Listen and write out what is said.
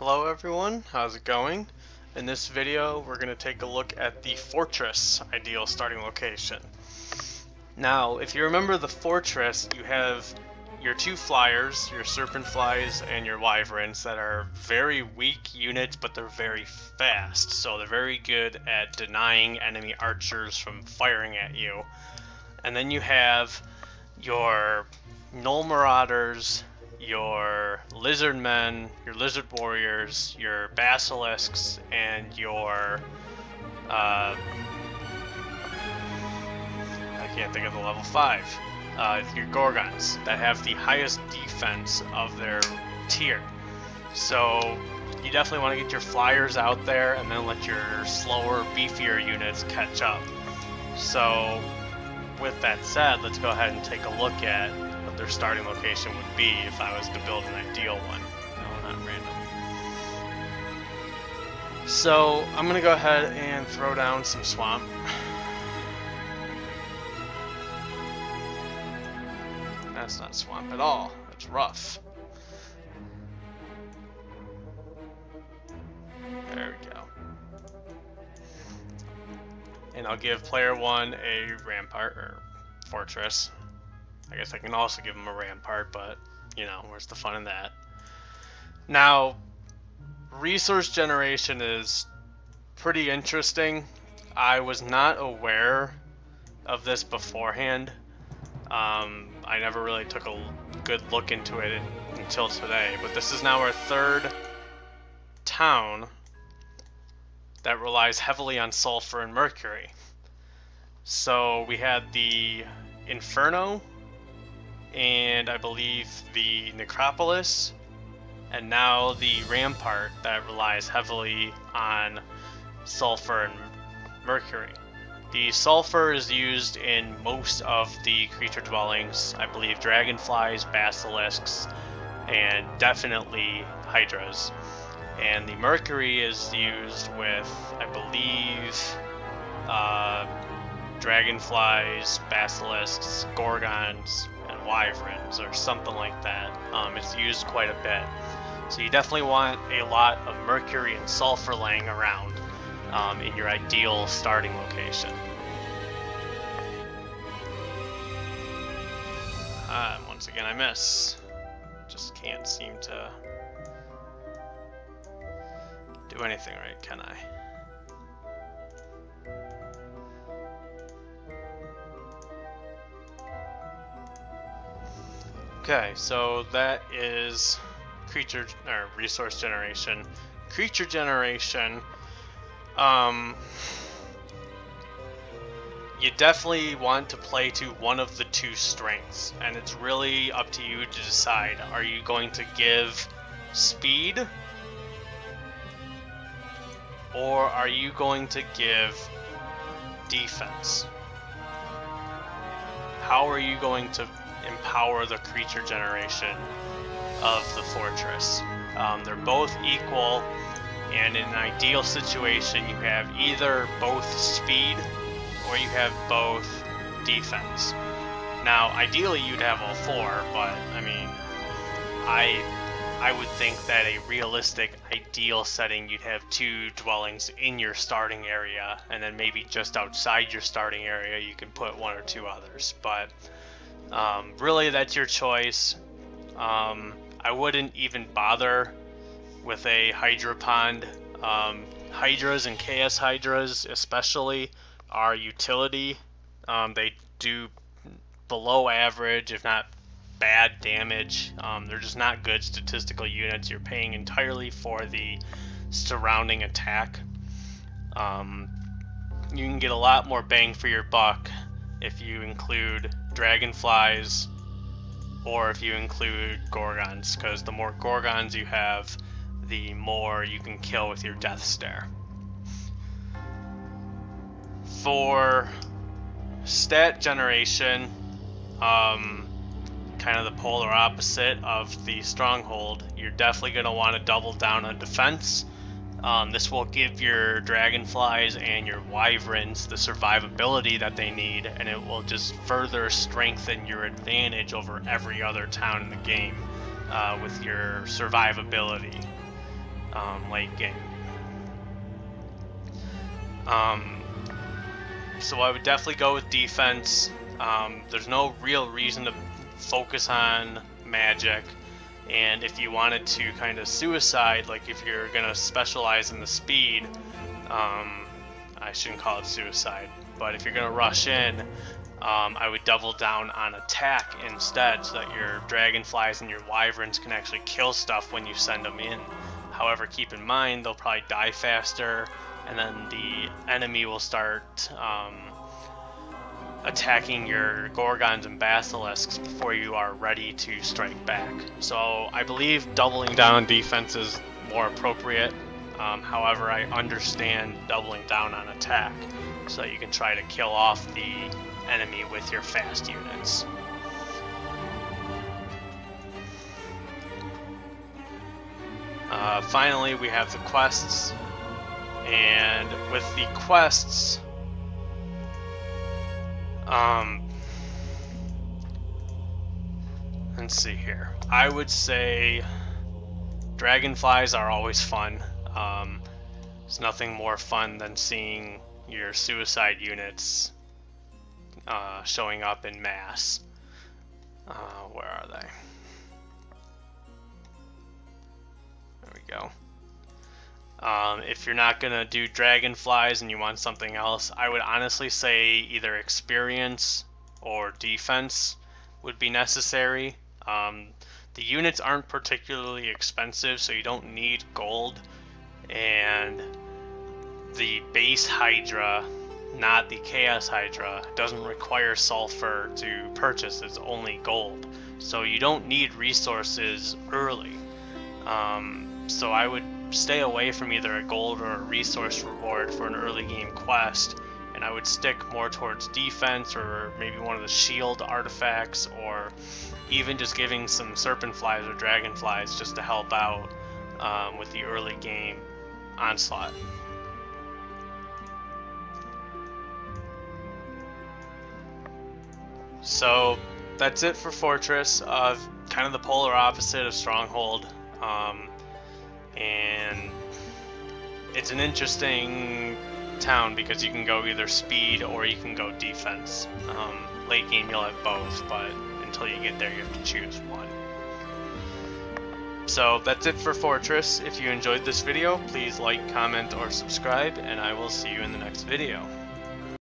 Hello everyone, how's it going? In this video we're going to take a look at the fortress ideal starting location. Now if you remember the fortress you have your two flyers, your serpent flies and your wyverns that are very weak units but they're very fast so they're very good at denying enemy archers from firing at you. And then you have your Gnoll Marauders, your lizard men, your lizard warriors, your basilisks, and your uh, I can't think of the level five. Uh, your gorgons that have the highest defense of their tier. So you definitely want to get your flyers out there and then let your slower, beefier units catch up. So with that said, let's go ahead and take a look at their starting location would be if I was to build an ideal one. No, not random. So I'm gonna go ahead and throw down some swamp. That's not swamp at all. That's rough. There we go. And I'll give player one a rampart or fortress. I guess I can also give him a rampart, but, you know, where's the fun in that? Now, resource generation is pretty interesting. I was not aware of this beforehand. Um, I never really took a good look into it until today, but this is now our third town that relies heavily on sulfur and mercury. So we had the Inferno, and I believe the Necropolis, and now the Rampart that relies heavily on sulfur and mercury. The sulfur is used in most of the creature dwellings, I believe dragonflies, basilisks, and definitely hydras. And the mercury is used with, I believe, uh, dragonflies, basilisks, gorgons, wyverns or something like that. Um, it's used quite a bit. So you definitely want a lot of mercury and sulfur laying around um, in your ideal starting location. Ah, once again I miss. Just can't seem to do anything right, can I? Okay, so that is creature or resource generation. Creature generation. Um, you definitely want to play to one of the two strengths, and it's really up to you to decide. Are you going to give speed, or are you going to give defense? How are you going to empower the creature generation of the fortress. Um, they're both equal, and in an ideal situation, you have either both speed or you have both defense. Now, ideally, you'd have all four, but I mean, I I would think that a realistic ideal setting you'd have two dwellings in your starting area and then maybe just outside your starting area you can put one or two others but um, really, that's your choice. Um, I wouldn't even bother with a Hydra Pond. Um, hydras and Chaos Hydras, especially, are utility. Um, they do below average, if not bad damage. Um, they're just not good statistical units. You're paying entirely for the surrounding attack. Um, you can get a lot more bang for your buck if you include dragonflies or if you include gorgons, because the more gorgons you have, the more you can kill with your death stare. For stat generation, um, kind of the polar opposite of the stronghold, you're definitely going to want to double down on defense um, this will give your dragonflies and your wyverns the survivability that they need, and it will just further strengthen your advantage over every other town in the game uh, with your survivability. um, late game. Um, so I would definitely go with defense. Um, there's no real reason to focus on magic. And if you wanted to kind of suicide, like if you're going to specialize in the speed, um, I shouldn't call it suicide, but if you're going to rush in, um, I would double down on attack instead so that your dragonflies and your wyverns can actually kill stuff when you send them in. However, keep in mind they'll probably die faster, and then the enemy will start um, attacking your gorgons and basilisks before you are ready to strike back. So I believe doubling down on defense is more appropriate. Um, however, I understand doubling down on attack so you can try to kill off the enemy with your fast units. Uh, finally, we have the quests, and with the quests, um, let's see here. I would say dragonflies are always fun. Um, there's nothing more fun than seeing your suicide units uh, showing up in mass. Uh, where are they? There we go. Um, if you're not going to do dragonflies and you want something else, I would honestly say either experience or defense would be necessary. Um, the units aren't particularly expensive, so you don't need gold. And the base Hydra not the Chaos Hydra, doesn't require sulfur to purchase, it's only gold. So you don't need resources early. Um, so I would stay away from either a gold or a resource reward for an early game quest, and I would stick more towards defense or maybe one of the shield artifacts, or even just giving some serpent flies or dragonflies just to help out um, with the early game onslaught. So that's it for Fortress. Uh, kind of the polar opposite of Stronghold. Um, and it's an interesting town because you can go either speed or you can go defense. Um, late game you'll have both, but until you get there you have to choose one. So that's it for Fortress. If you enjoyed this video, please like, comment, or subscribe, and I will see you in the next video.